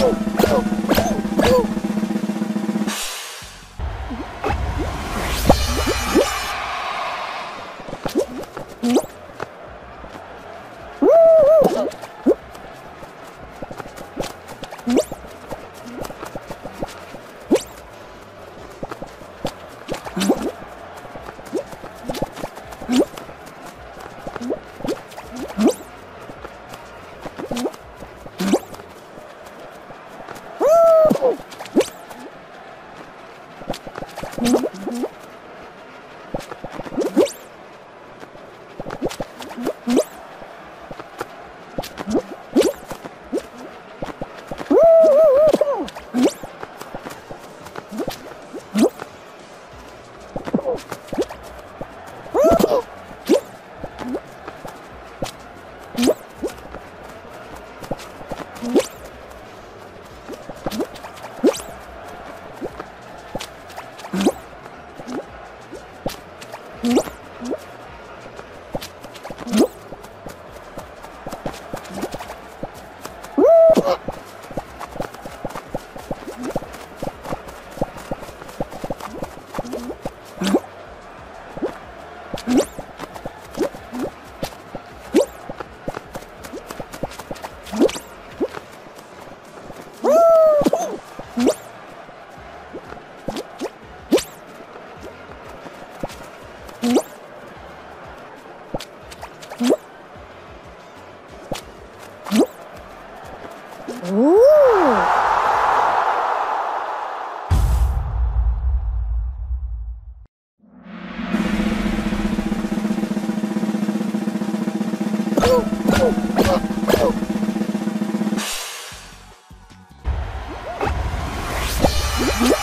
Oh, oh, oh. Oh. Woo!